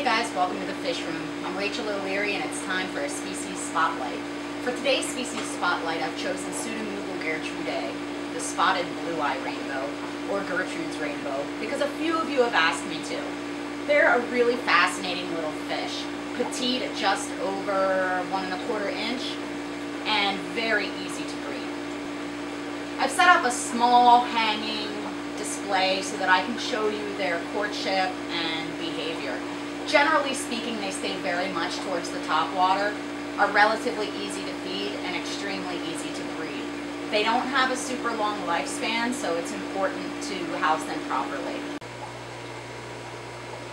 Hey guys, welcome to the Fish Room. I'm Rachel O'Leary and it's time for a species spotlight. For today's species spotlight, I've chosen Pseudomugil gertrudae, the spotted blue-eye rainbow, or Gertrude's rainbow, because a few of you have asked me to. They're a really fascinating little fish, petite at just over one and a quarter inch, and very easy to breed. I've set up a small hanging display so that I can show you their courtship and. Generally speaking, they stay very much towards the top water, are relatively easy to feed, and extremely easy to breed. They don't have a super long lifespan, so it's important to house them properly.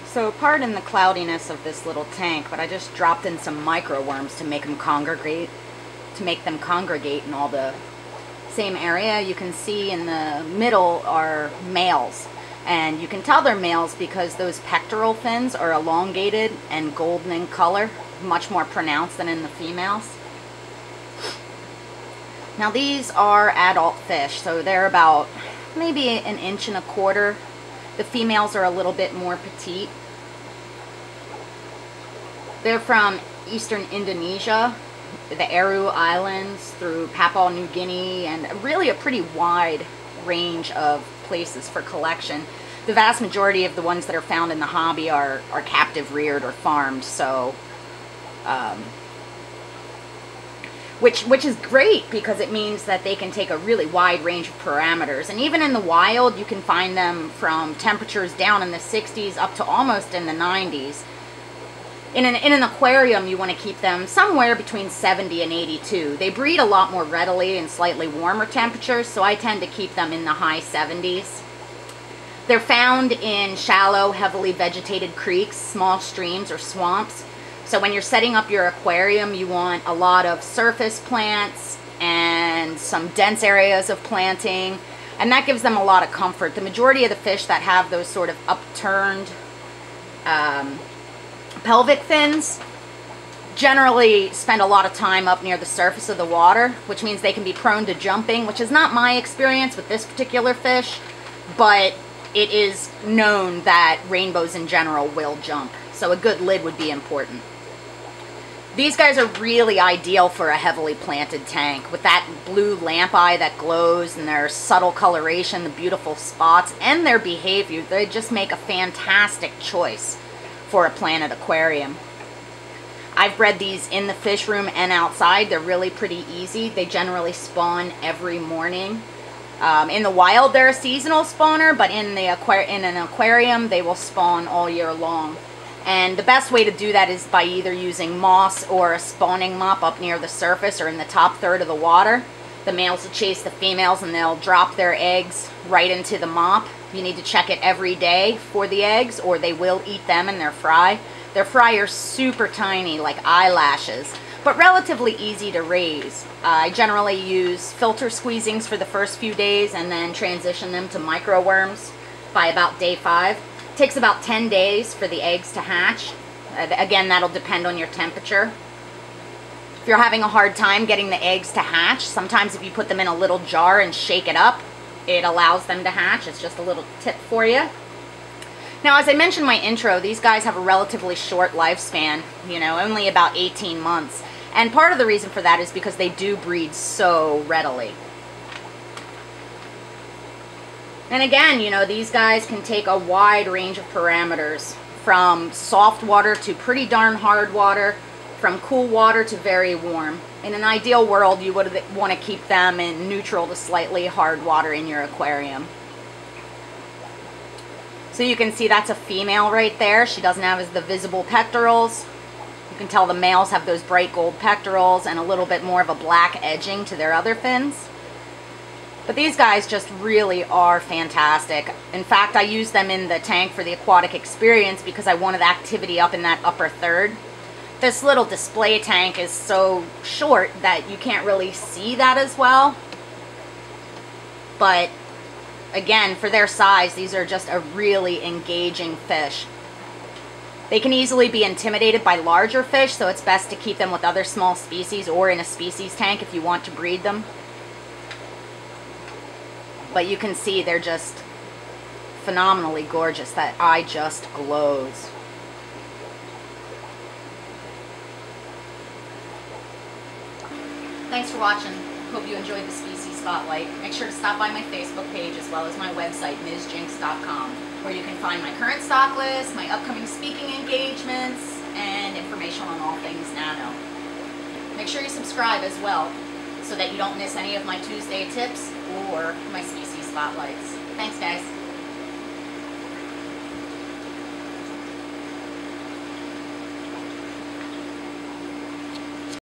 So pardon the cloudiness of this little tank, but I just dropped in some micro worms to make them congregate, to make them congregate in all the same area. You can see in the middle are males. And you can tell they're males because those pectoral fins are elongated and golden in color, much more pronounced than in the females. Now these are adult fish, so they're about maybe an inch and a quarter. The females are a little bit more petite. They're from eastern Indonesia, the Aru Islands through Papua New Guinea and really a pretty wide range of places for collection. The vast majority of the ones that are found in the hobby are, are captive reared or farmed, so um, which which is great because it means that they can take a really wide range of parameters. And even in the wild, you can find them from temperatures down in the 60s up to almost in the 90s in an, in an aquarium, you want to keep them somewhere between 70 and 82. They breed a lot more readily in slightly warmer temperatures, so I tend to keep them in the high 70s. They're found in shallow, heavily vegetated creeks, small streams, or swamps. So when you're setting up your aquarium, you want a lot of surface plants and some dense areas of planting, and that gives them a lot of comfort. The majority of the fish that have those sort of upturned um, pelvic fins generally spend a lot of time up near the surface of the water, which means they can be prone to jumping, which is not my experience with this particular fish, but it is known that rainbows in general will jump. So a good lid would be important. These guys are really ideal for a heavily planted tank with that blue lamp eye that glows and their subtle coloration, the beautiful spots, and their behavior. They just make a fantastic choice for a planted aquarium. I've bred these in the fish room and outside. They're really pretty easy. They generally spawn every morning. Um, in the wild, they're a seasonal spawner, but in the in an aquarium, they will spawn all year long. And the best way to do that is by either using moss or a spawning mop up near the surface or in the top third of the water. The males will chase the females and they'll drop their eggs right into the mop you need to check it every day for the eggs or they will eat them in their fry. Their fry are super tiny, like eyelashes, but relatively easy to raise. I generally use filter squeezings for the first few days and then transition them to micro worms by about day five. It takes about 10 days for the eggs to hatch. Uh, again, that'll depend on your temperature. If you're having a hard time getting the eggs to hatch, sometimes if you put them in a little jar and shake it up, it allows them to hatch. It's just a little tip for you. Now, as I mentioned in my intro, these guys have a relatively short lifespan, you know, only about 18 months. And part of the reason for that is because they do breed so readily. And again, you know, these guys can take a wide range of parameters from soft water to pretty darn hard water, from cool water to very warm. In an ideal world, you would want to keep them in neutral to slightly hard water in your aquarium. So you can see that's a female right there. She doesn't have as the visible pectorals. You can tell the males have those bright gold pectorals and a little bit more of a black edging to their other fins. But these guys just really are fantastic. In fact, I use them in the tank for the aquatic experience because I wanted activity up in that upper third this little display tank is so short that you can't really see that as well. But again, for their size, these are just a really engaging fish. They can easily be intimidated by larger fish, so it's best to keep them with other small species or in a species tank if you want to breed them. But you can see they're just phenomenally gorgeous. That eye just glows. Thanks for watching. Hope you enjoyed the Species Spotlight. Make sure to stop by my Facebook page as well as my website, MsJinkzd.com, where you can find my current stock list, my upcoming speaking engagements, and information on all things nano. Make sure you subscribe as well so that you don't miss any of my Tuesday tips or my species spotlights. Thanks, guys.